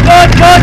good, good.